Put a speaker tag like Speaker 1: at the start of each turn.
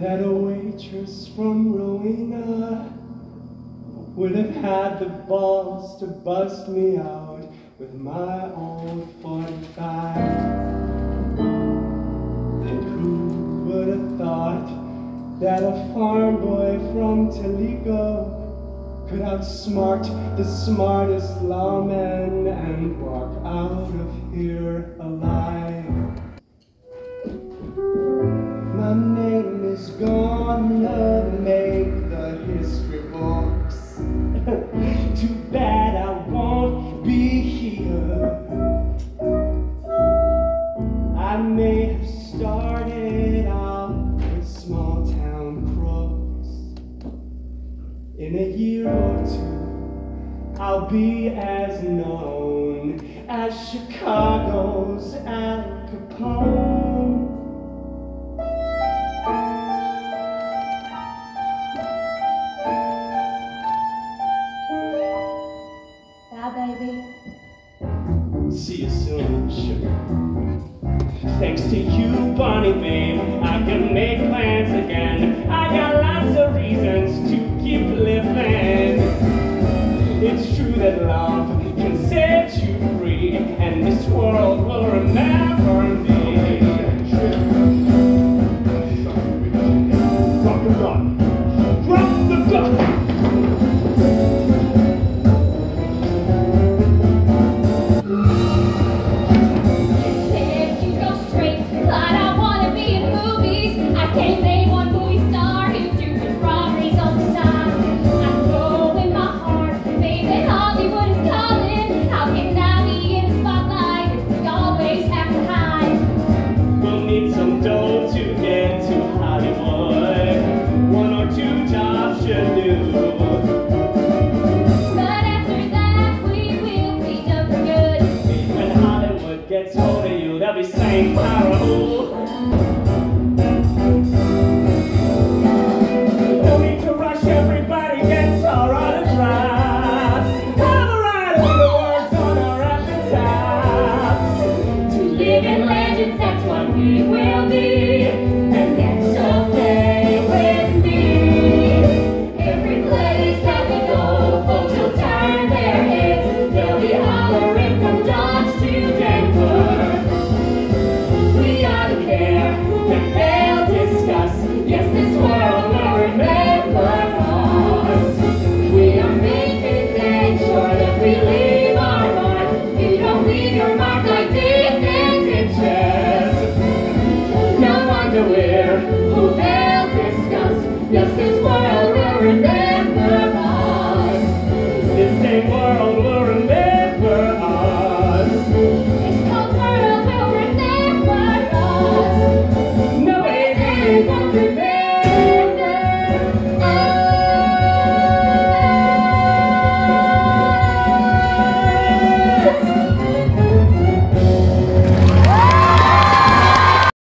Speaker 1: that a waitress from Rowena would have had the balls to bust me out with my old 45? And who would have thought that a farm boy from Telico could outsmart the smartest lawman and walk out of here alive? My name is gonna make the history books. Too bad I won't be here. I may have started In a year or two, I'll be as known as Chicago's Al Capone.
Speaker 2: Bye, baby.
Speaker 1: See you soon, sugar. Thanks to you, Bonnie, babe, I can make plans again. Parole. No need to rush, everybody gets our on our. To
Speaker 2: Living legends, that's what we will